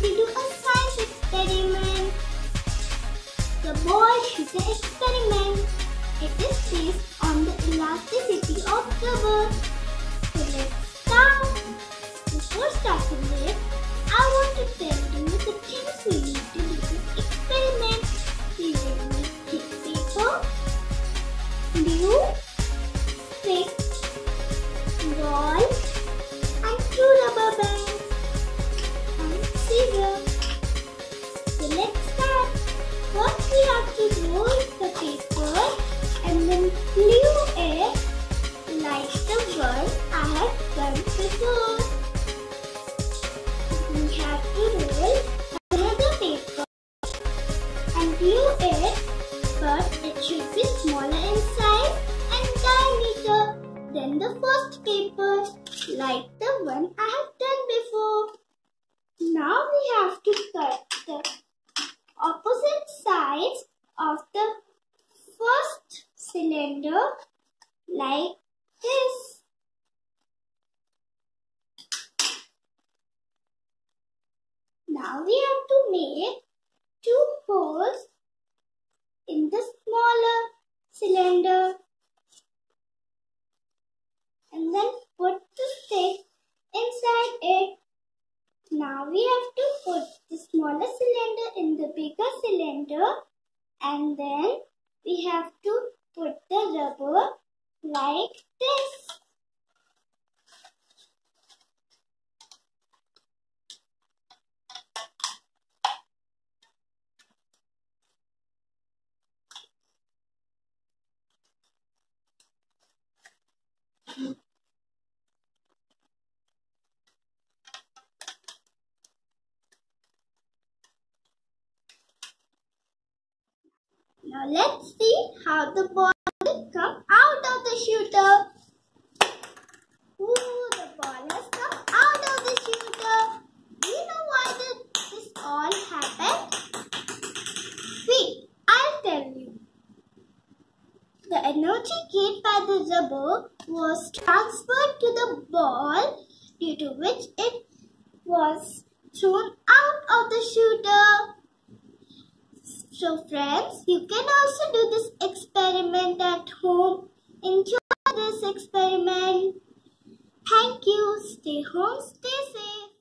to do a science experiment. The boy should experiment. It is based on the elasticity of rubber. So let's start. Before starting it, I want to tell you the things we need to do this experiment. We will need thick paper, glue, Let's start. First we have to roll the paper and then glue it like the one I have done before. We have to roll another paper and glue it but it should be smaller in size and diameter than the first paper like the one I have done before. Now we have to cut the opposite sides of the first cylinder like this. Now we have to make two holes in the smaller cylinder and then put the stick inside it. Now we have to put the smaller cylinder in the bigger cylinder and then we have to put the rubber like this. Now let's see how the ball will come out of the shooter. Ooh, the ball has come out of the shooter. Do you know why this all happened? Wait, I'll tell you. The energy gained by the rubber was transferred to the ball due to which it was thrown out of the shooter. So friends, you can also do this experiment at home. Enjoy this experiment. Thank you. Stay home, stay safe.